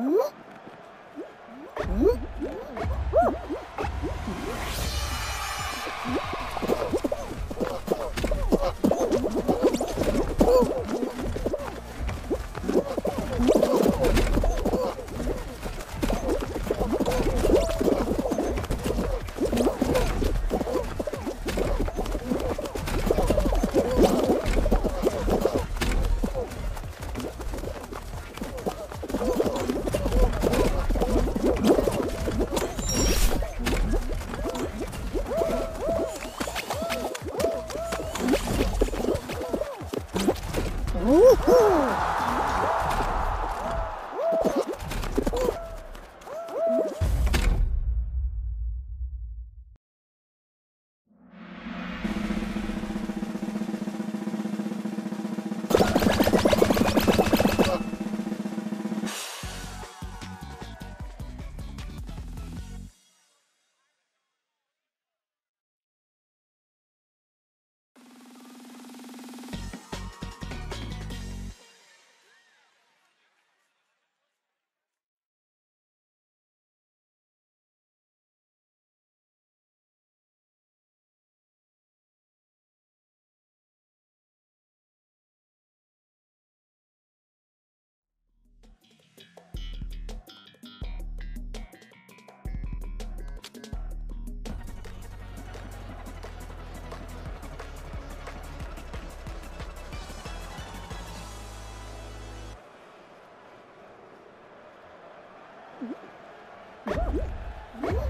Hmm?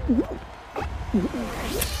Mm-hmm.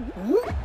Mm-hmm.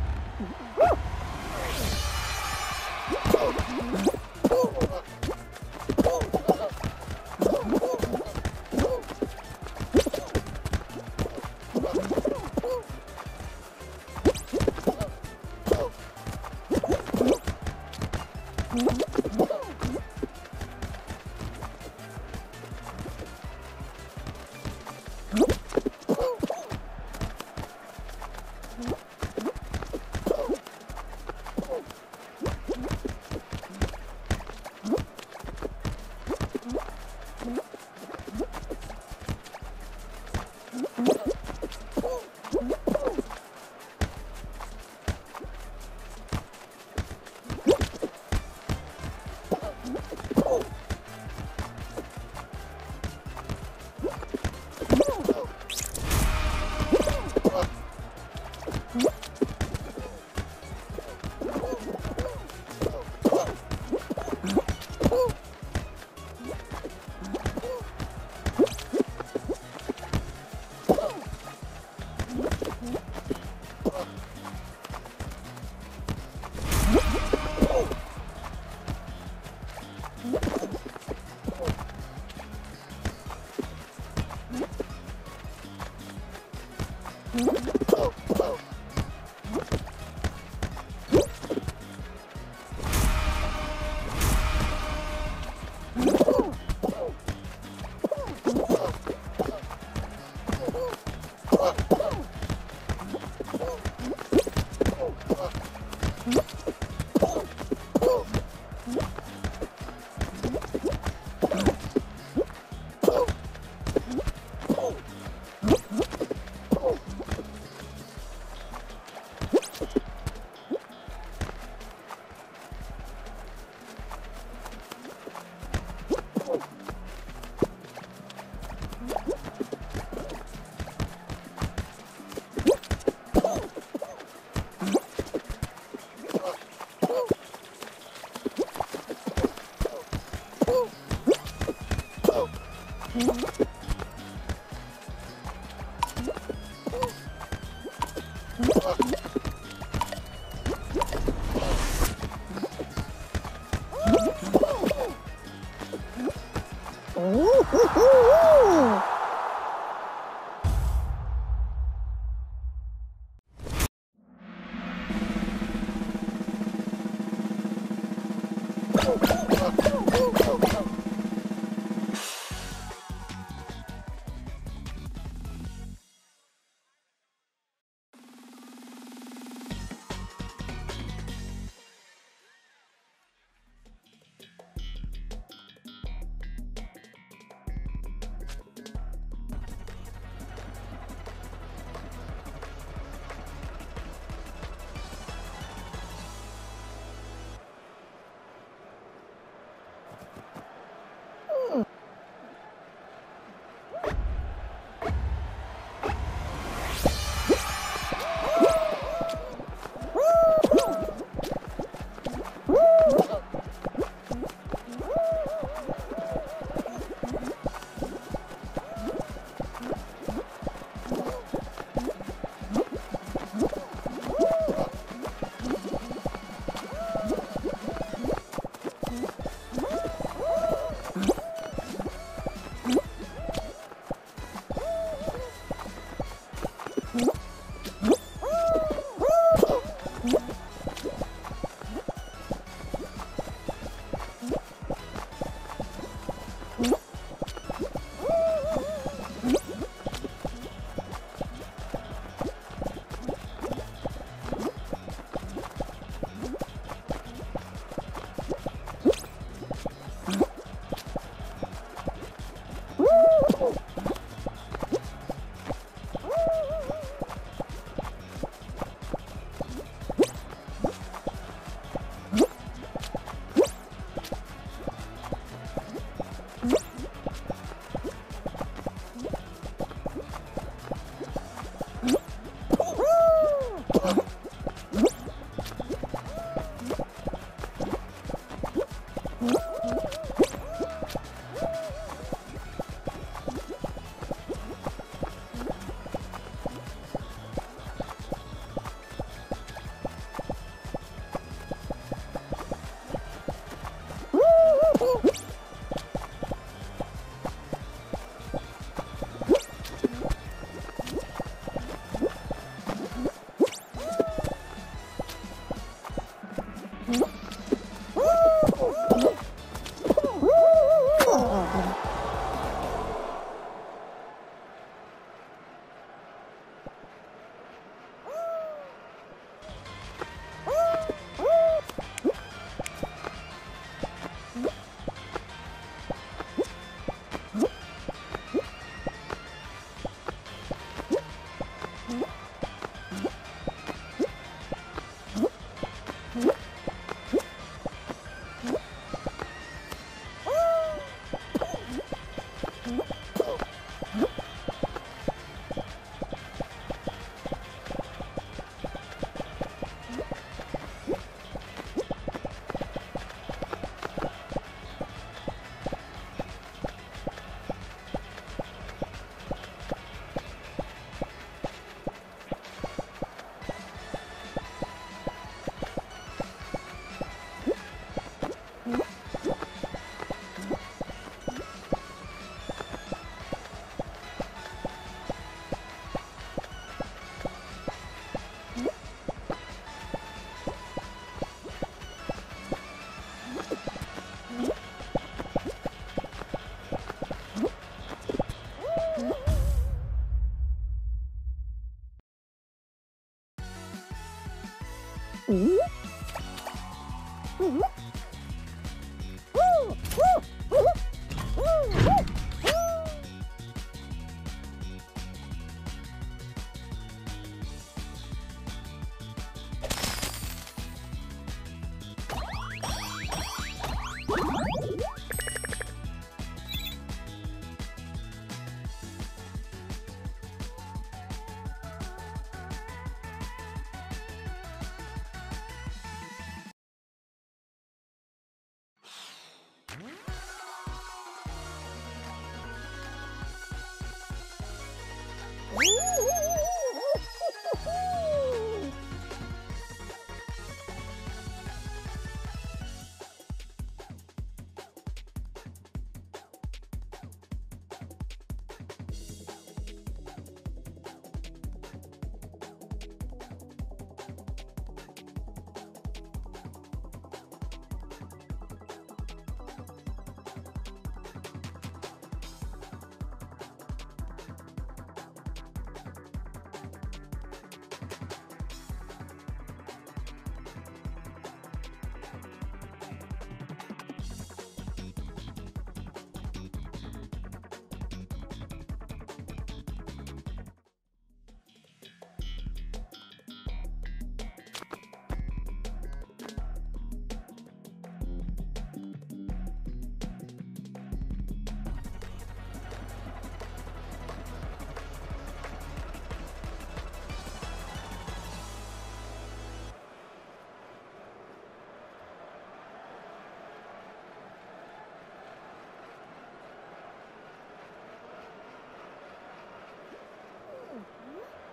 嗯。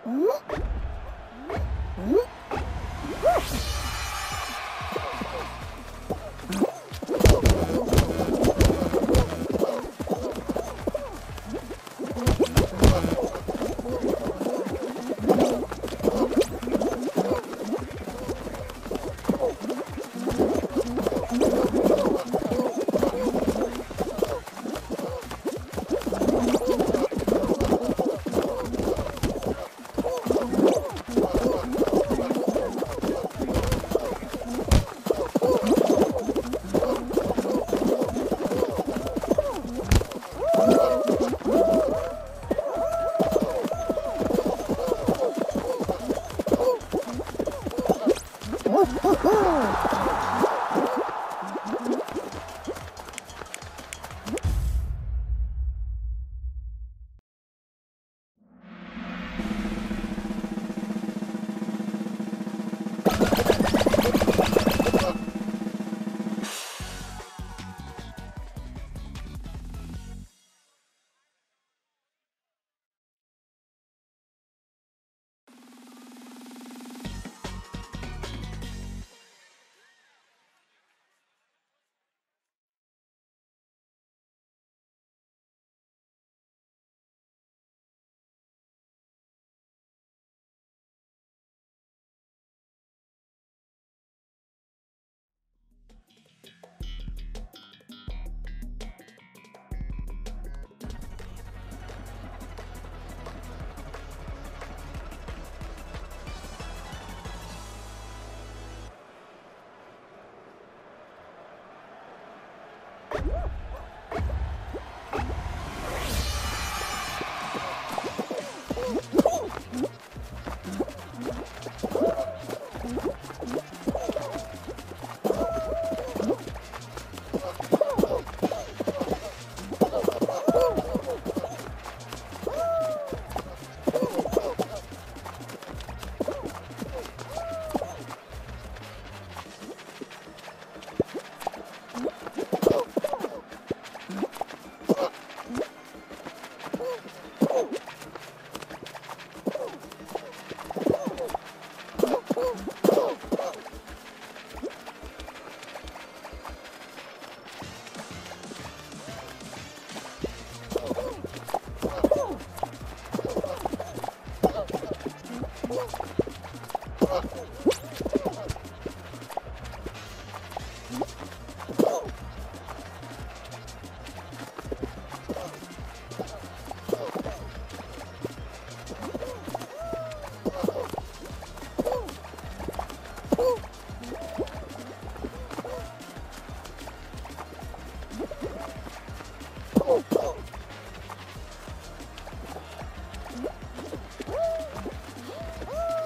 Hum?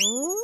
Woohoo!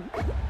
Mm-hmm.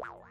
Wow.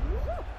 Woo!